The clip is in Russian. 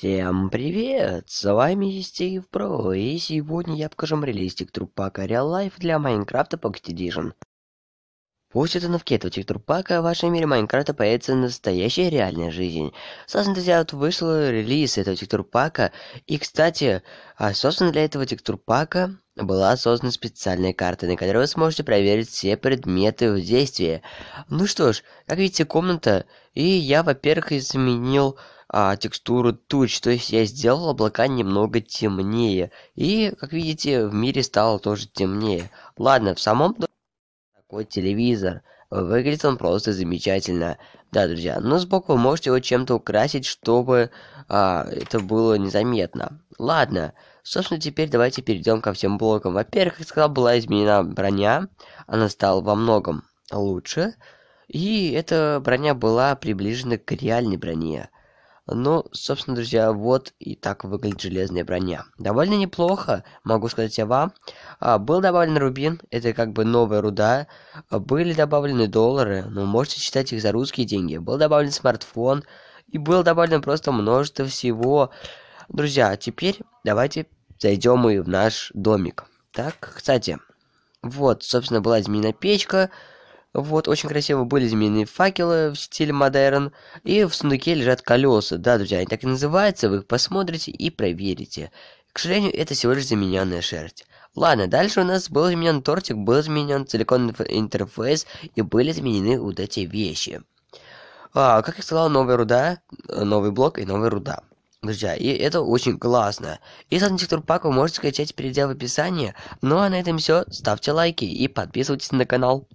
Всем привет! С вами Стив Про, и сегодня я покажу вам релиз текстурпака Real Life для Майнкрафта Pocket Edition. После установки этого текстурпака в вашем мире Майнкрафта появится настоящая реальная жизнь. Собственно, друзья, вот вышел релиз этого текстурпака, и, кстати, а, собственно, для этого текстурпака была создана специальная карта, на которой вы сможете проверить все предметы в действии. Ну что ж, как видите, комната, и я, во-первых, изменил а, текстуру туч, то есть я сделал облака немного темнее. И, как видите, в мире стало тоже темнее. Ладно, в самом такой телевизор. Выглядит он просто замечательно. Да, друзья, но сбоку вы можете его чем-то украсить, чтобы а, это было незаметно. Ладно, собственно, теперь давайте перейдем ко всем блокам. Во-первых, как сказал, была изменена броня. Она стала во многом лучше. И эта броня была приближена к реальной броне. Ну, собственно, друзья, вот и так выглядит железная броня. Довольно неплохо, могу сказать я вам. А, был добавлен рубин, это как бы новая руда. А, были добавлены доллары, но можете считать их за русские деньги. Был добавлен смартфон, и было добавлено просто множество всего. Друзья, теперь давайте зайдем мы в наш домик. Так, кстати, вот, собственно, была изменена печка. Вот, очень красиво были изменены факелы в стиле модерн. И в сундуке лежат колеса. Да, друзья, они так и называются. Вы их посмотрите и проверите. К сожалению, это всего лишь замененная шерсть. Ладно, дальше у нас был изменен тортик, был изменен целиком интерфейс и были изменены вот эти вещи. А, как я сказал, новая руда, новый блок и новая руда. Друзья, и это очень классно. И этот текстур пак вы можете скачать, перейдя в описание. Ну а на этом все. Ставьте лайки и подписывайтесь на канал.